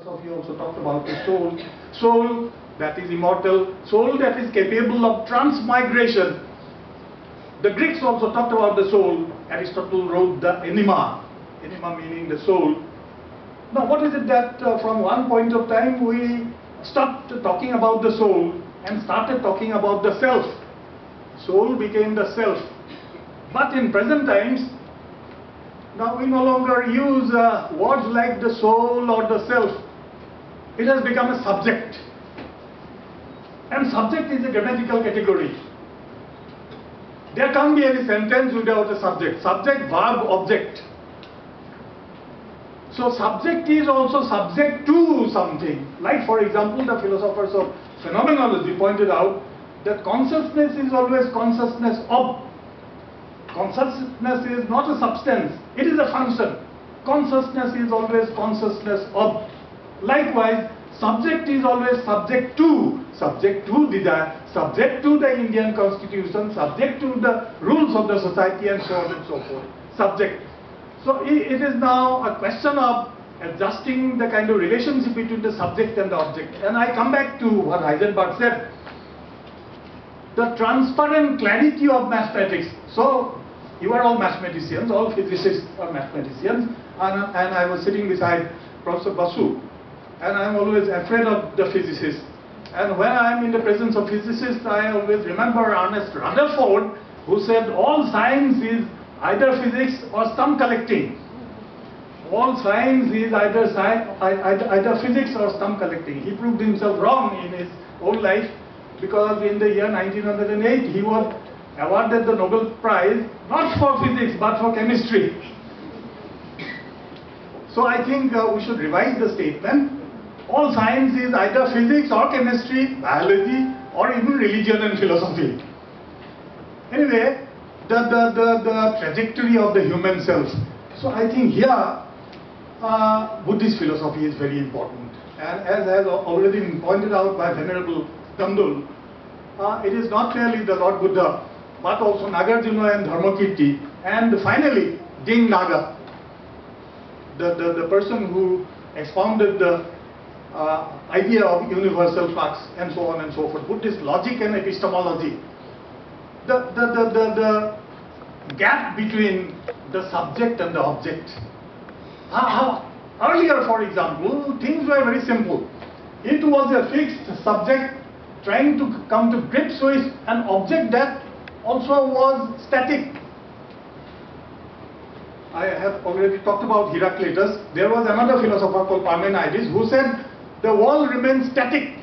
Philosophy also talked about the soul. Soul that is immortal, soul that is capable of transmigration. The Greeks also talked about the soul. Aristotle wrote the Anima, anima meaning the soul. Now, what is it that uh, from one point of time we stopped talking about the soul and started talking about the self? Soul became the self. But in present times, now we no longer use uh, words like the soul or the self. It has become a subject. And subject is a grammatical category. There can't be any sentence without a subject. Subject, verb, object. So subject is also subject to something. Like for example, the philosophers of phenomenology pointed out that consciousness is always consciousness of Consciousness is not a substance, it is a function. Consciousness is always consciousness of. Likewise, subject is always subject to, subject to desire, subject to the Indian constitution, subject to the rules of the society and so on and so forth. Subject. So it is now a question of adjusting the kind of relationship between the subject and the object. And I come back to what Heisenberg said the transparent clarity of mathematics. So, you are all mathematicians, all physicists are mathematicians, and, and I was sitting beside Professor Basu, and I'm always afraid of the physicists. And when I'm in the presence of physicists, I always remember Ernest Rutherford, who said all science is either physics or stump collecting. All science is either, sci either, either physics or stump collecting. He proved himself wrong in his own life because in the year 1908 he was awarded the Nobel Prize not for physics but for chemistry. So I think uh, we should revise the statement. All science is either physics or chemistry, biology or even religion and philosophy. Anyway, the, the, the, the trajectory of the human self. So I think here uh, Buddhist philosophy is very important. And as has already been pointed out by Venerable Dandul, uh, it is not merely the Lord Buddha, but also Nagarjuna and Dharmakirti, and finally Dignaga, the, the, the person who expounded the uh, idea of universal facts and so on and so forth, Buddhist logic and epistemology. The, the, the, the, the gap between the subject and the object. How, earlier, for example, things were very simple. It was a fixed subject trying to come to grips with an object that also was static. I have already talked about Heraclitus. There was another philosopher called Parmenides who said the world remains static.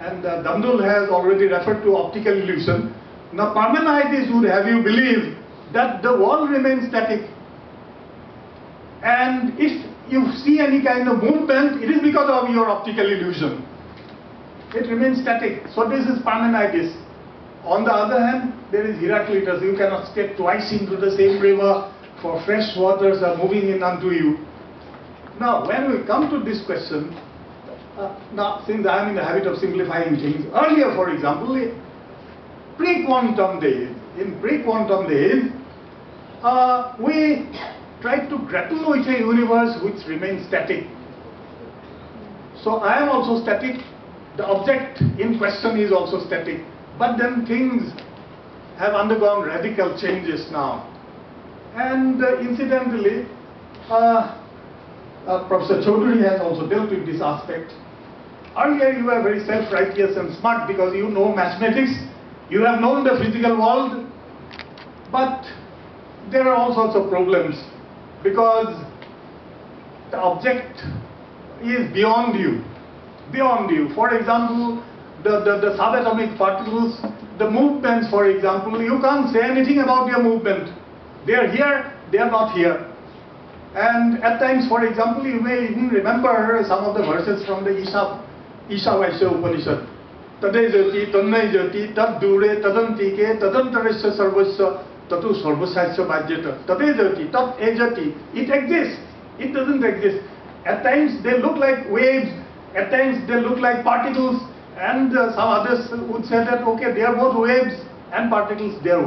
And uh, Dandul has already referred to optical illusion. Now Parmenides would have you believe that the world remains static. And if you see any kind of movement, it is because of your optical illusion it remains static. So this is Parmenides. On the other hand, there is Heraclitus. You cannot step twice into the same river, for fresh waters are moving in unto you. Now, when we come to this question, uh, now since I am in the habit of simplifying things, earlier, for example, pre-quantum days, in pre-quantum days, uh, we tried to grapple with a universe which remains static. So I am also static, the object in question is also static. But then things have undergone radical changes now. And uh, incidentally, uh, uh, Professor Chaudhuri has also dealt with this aspect. Earlier you were very self-righteous and smart because you know mathematics, you have known the physical world, but there are all sorts of problems because the object is beyond you beyond you. For example, the, the, the subatomic particles, the movements, for example, you can't say anything about their movement. They are here, they are not here. And at times, for example, you may even remember some of the verses from the Isha, Isha Upanishad. Tade jyoti, tanmay jyoti, tad dure, tadantike, tadantarasya sarvasya, tatu sarvasasya bhajyata. Tade jyoti, tat ejati. It exists. It doesn't exist. At times, they look like waves at times they look like particles and uh, some others would say that okay they are both waves and particles they are.